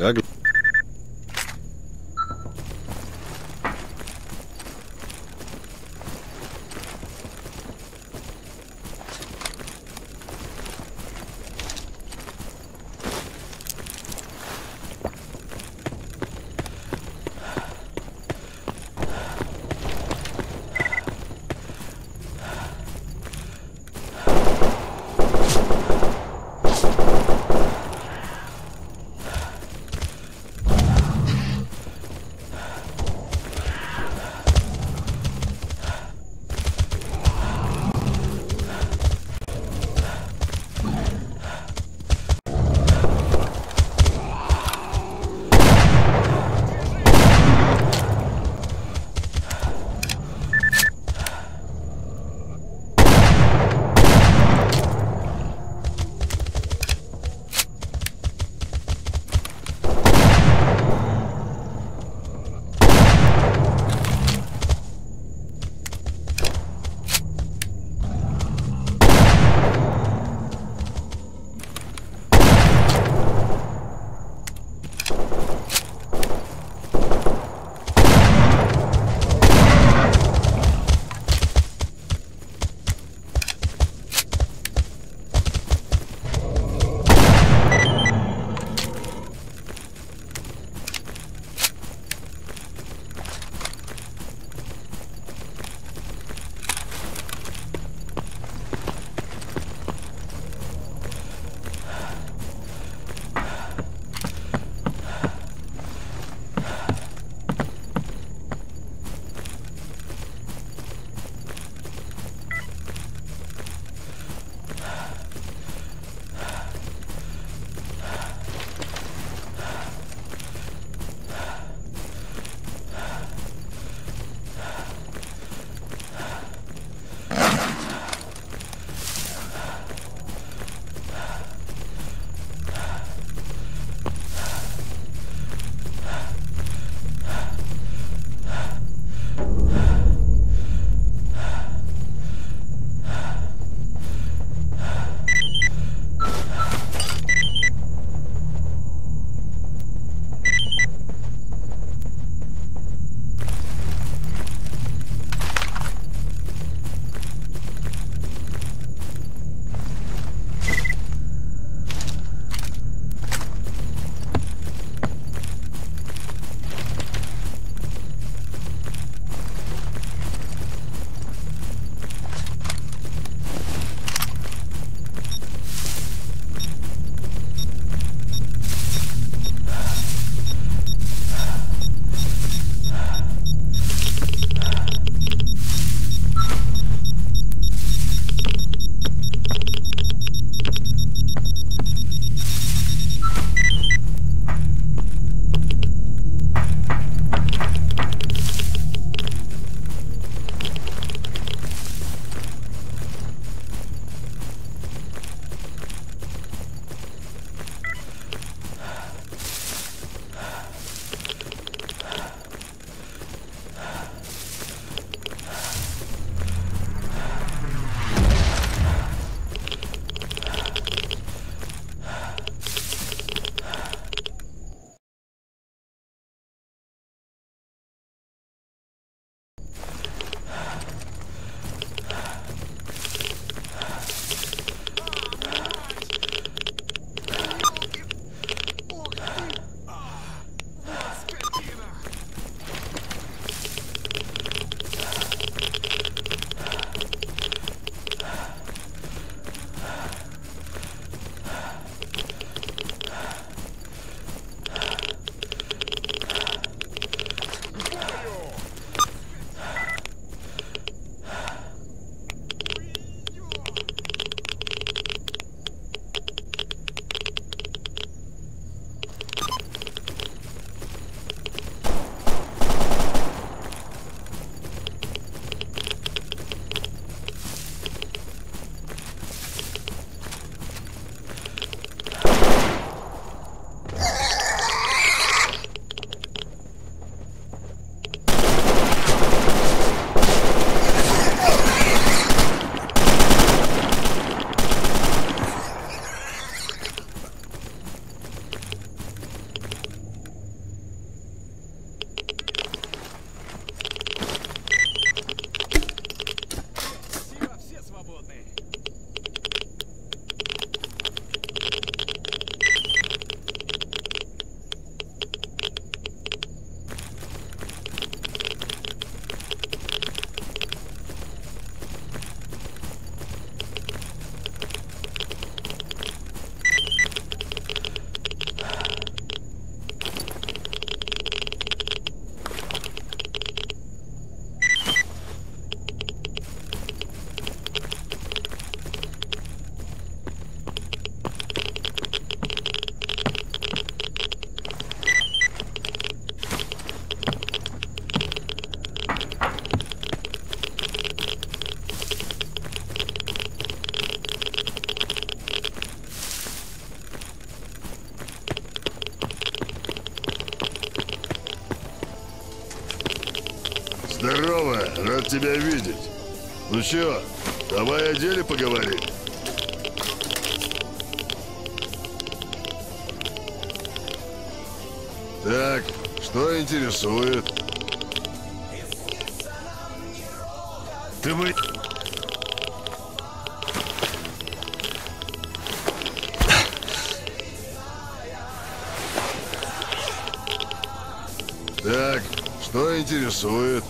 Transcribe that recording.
Ja, тебя видеть. Ну чё, давай о деле поговорим. Так, что интересует? Ты мы... Так, что интересует?